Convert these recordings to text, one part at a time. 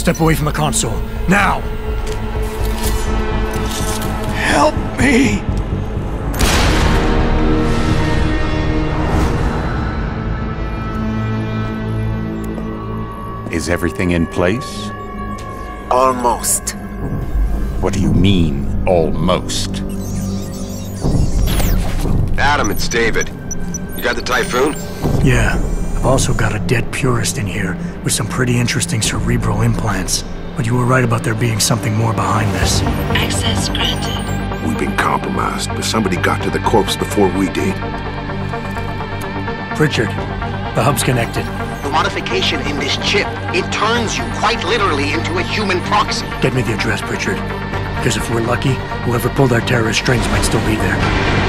Step away from the console. Now! Help me! Is everything in place? Almost. What do you mean, almost? Adam, it's David. You got the Typhoon? Yeah. I've also got a dead purist in here with some pretty interesting cerebral implants. But you were right about there being something more behind this. Access granted. We've been compromised, but somebody got to the corpse before we did. Pritchard, the hub's connected. The modification in this chip, it turns you quite literally into a human proxy. Get me the address, Pritchard. Because if we're lucky, whoever pulled our terrorist strings might still be there.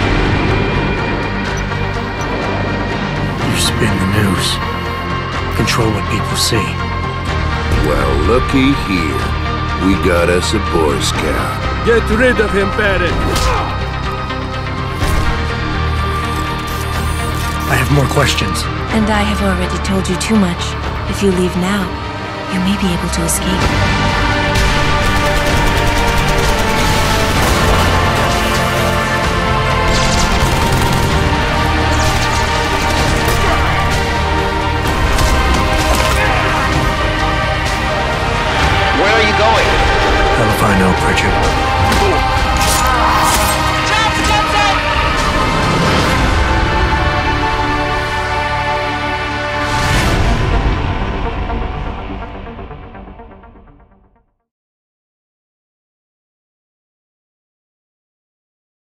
News. Control what people see. Well, looky here. We got us a Boy Scout. Get rid of him, Barrett! I have more questions. And I have already told you too much. If you leave now, you may be able to escape. Fine out, Pritchard.